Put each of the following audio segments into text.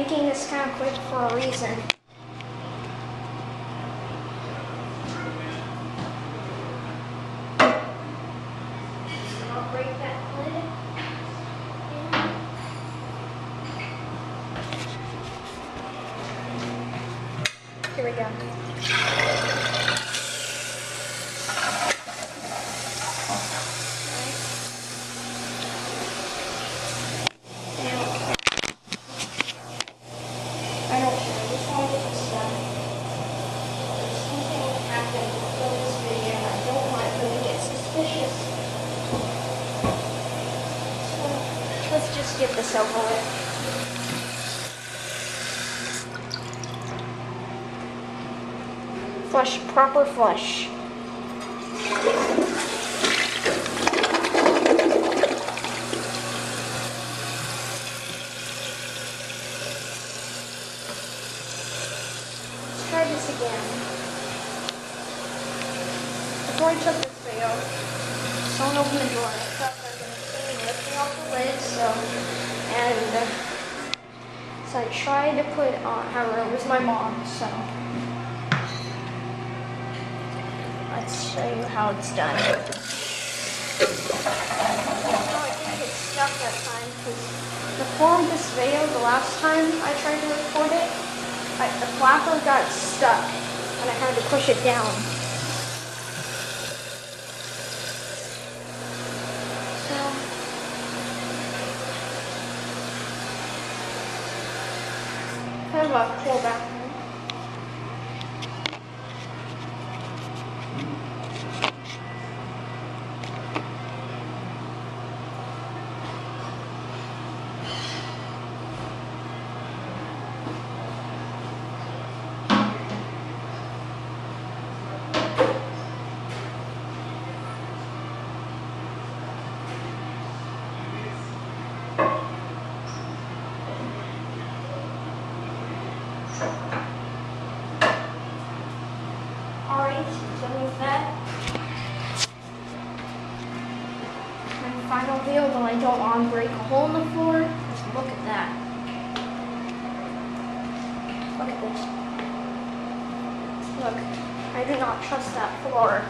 making this kind of quick for a reason. Here we go. Now, I don't know, this one is done. Something happened before this video, and I don't want them to get suspicious. So, let's just get this over with. Flush, proper flush. Try this again. Before I took this video, someone opened the door. Lid, so, and, uh, so I tried to put on, however, it was my mom, so. Let's show you how it's done. Oh, I think it stuck that time, because the form of this video, the last time I tried to record it, I, the flapper got stuck and I had to push it down. So, kind of a cool bathroom. Alright, done with that. And final deal, but I don't want to break a hole in the floor. Just look at that. Look at this. Look, I do not trust that floor.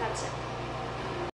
That's it.